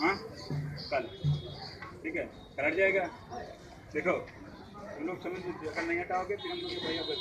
हाँ? कल। ठीक है? करट जाएगा? देखो, तुम लोग समझ अगर नहीं हटाओगे, फिर हम लोग भैया बच